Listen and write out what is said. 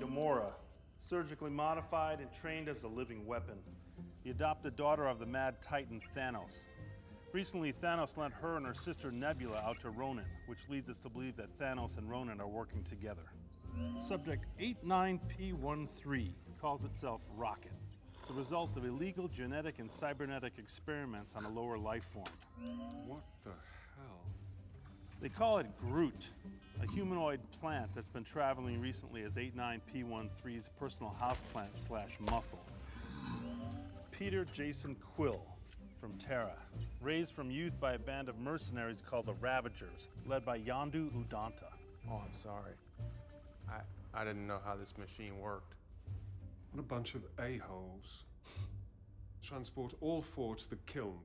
Gamora, surgically modified and trained as a living weapon. The adopted daughter of the mad titan Thanos. Recently, Thanos lent her and her sister Nebula out to Ronan, which leads us to believe that Thanos and Ronan are working together. Subject 89P13 calls itself Rocket, the result of illegal genetic and cybernetic experiments on a lower life form. What the hell? They call it Groot, a humanoid plant that's been traveling recently as 89P13's personal houseplant slash muscle. Peter Jason Quill from Terra, raised from youth by a band of mercenaries called the Ravagers, led by Yondu Udanta. Oh, I'm sorry. I, I didn't know how this machine worked. What a bunch of a-holes. Transport all four to the Kyln